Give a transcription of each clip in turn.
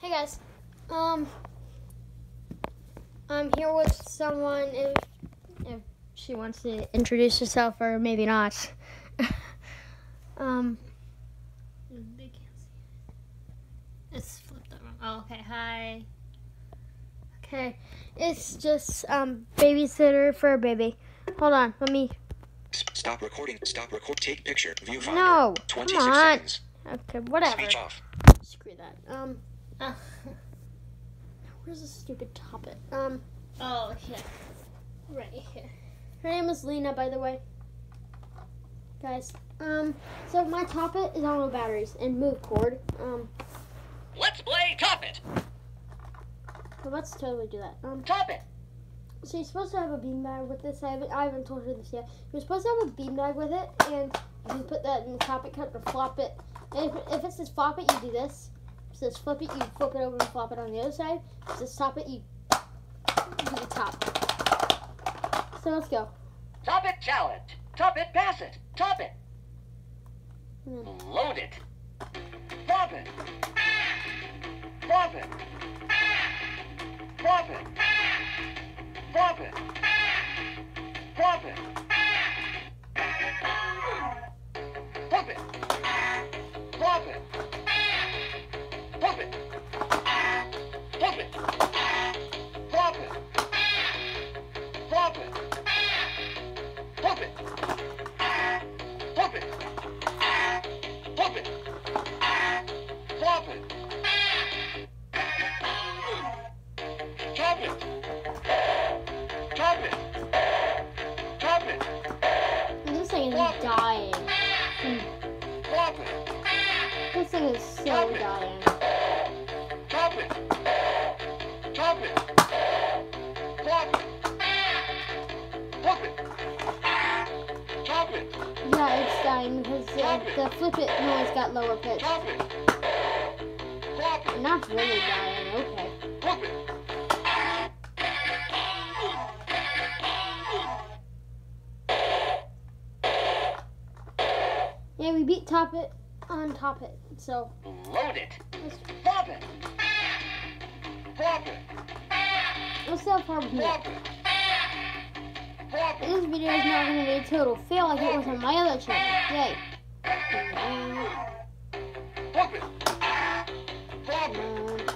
Hey guys, um, I'm here with someone. If if she wants to introduce herself, or maybe not. um, They can't see it. It's flipped over. Oh, okay. Hi. okay, it's just um babysitter for a baby. Hold on, let me. Stop recording. Stop record. Take picture. Viewfinder. No, 26 come on. seconds. Okay, whatever. Speech off. Screw that. Um, Oh, where's the stupid topic? Um, oh yeah. Right here. her name is Lena, by the way. Guys, um, so my topic is on batteries and move cord. Um, Let's play Top It! so let's totally do that. Um. Top It! So you're supposed to have a beanbag with this. I haven't, I haven't told her this yet. You're supposed to have a beanbag with it, and you put that in the top it, cut to flop it. And if, if it says flop it, you do this. It says flip it, you flip it over and flop it on the other side. It says top it, you do the top. So let's go. Top It Challenge! Top It Pass It! Top It! Hmm. Load it! Flop it! Flop it! Flop it! Flop it! Flop it! Flip it! Flop thing is so dying. Chop it! Chop it! Flop it! Flip it! Chop it! Yeah, it's dying because uh, the flip it noise got lower pitch. Chop it! Flop it! Not really dying. Okay. Flip it! Yeah, we beat top it on top it. So Load it! let's, it! Flop it! let's see how far we get. It! Flop it! This video is not going to be a total fail like it was on my other channel. Yay. Flip it! Flop it!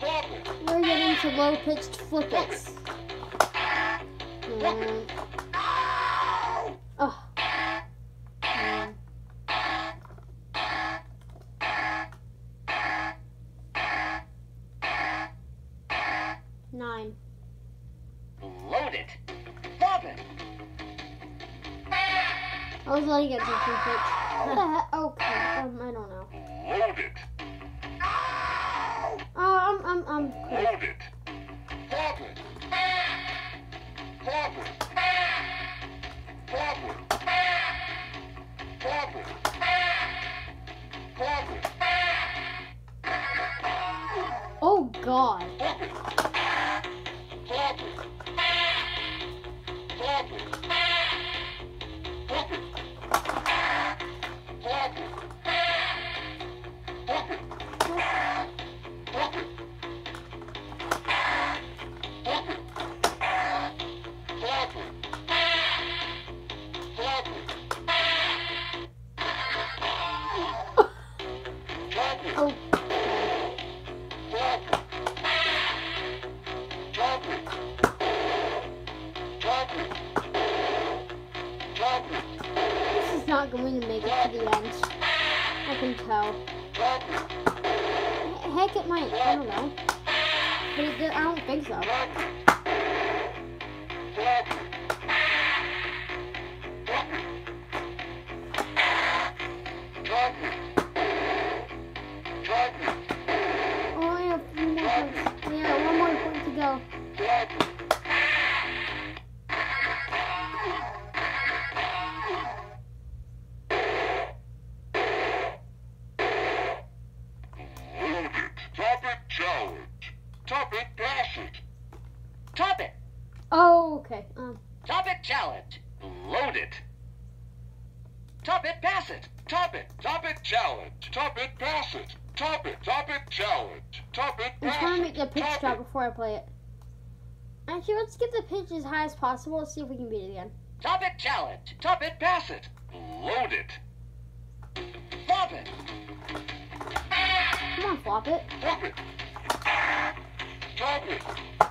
Flop it! We're getting to low pitched flip I was letting it jump in pitch. What the heck? Okay. Um, I don't know. Load it! Oh, I'm, I'm, I'm. Load it! Flop it! Flop it! Flop it! Flop it! Flop it! Oh God. Going to make it to the end. I can tell. Heck, it might. I don't know. But it, I don't think so. Top it, pass it! Top it! Top it challenge! Top it, pass it! Top it. Top it challenge. Top it. I'm pass trying to make the pitch Top drop it. before I play it. Actually, let's get the pitch as high as possible. Let's see if we can beat it again. Top it challenge. Top it. Pass it. Load it. Flop it. Come on, flop it. Flop it. Top it.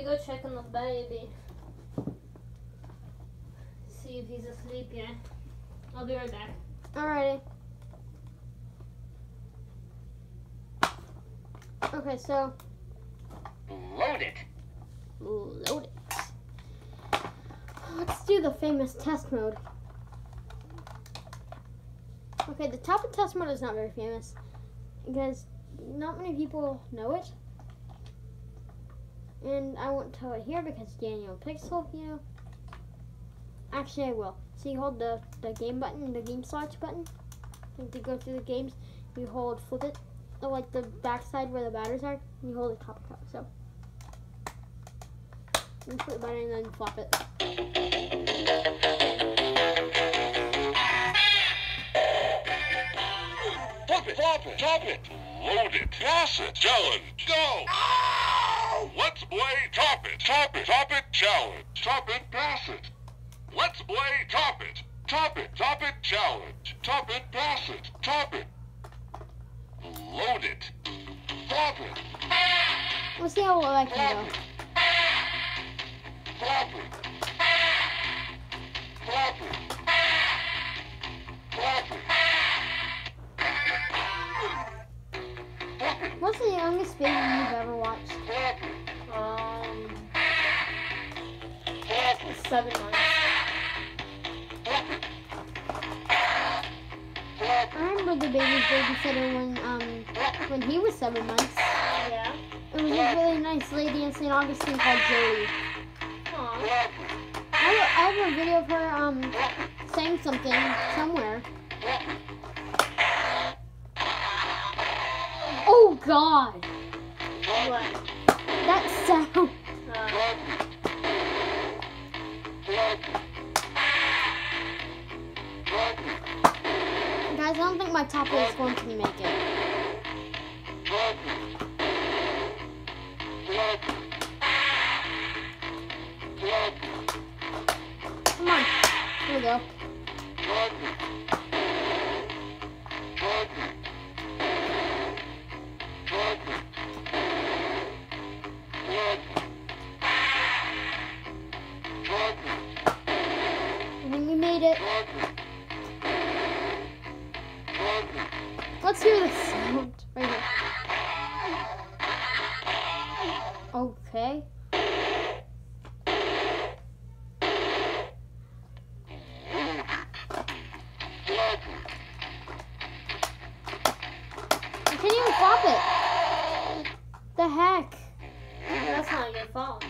Hey, let me go check on the baby. See if he's asleep yet. I'll be right back. Alrighty. Okay, so Load it. load it. Let's do the famous test mode. Okay, the top of test mode is not very famous because not many people know it. And I won't tell it here because Daniel Pixel, you know. Actually, I will. So you hold the, the game button, the game slots button, and to go through the games, you hold flip it, or like the back side where the batteries are, and you hold the top cup. So you put the button and then flop it. Flop it. Flop it. Top it. Load it. Pass it. Challenge. Go. Let's play top it. Top it. Top it challenge. Top it. Pass it. Let's play top it. Top it. Top it challenge. Top it. Pass it. Top it. Load it. Flop it. We'll see how well I can go. Flop it. Flop it. Flop it. What's the youngest seven months. I remember the baby's babysitter when um when he was seven months. Yeah. It was a really nice lady in St. Augustine called Joey. Aw. I have, I have a video of her um saying something somewhere. Oh God, What? that sound! Uh, Guys, I don't think my top is going to make it. Come on, here we go. Let's hear the sound right here. Okay. I can't even flop it. The heck? that's not your fault.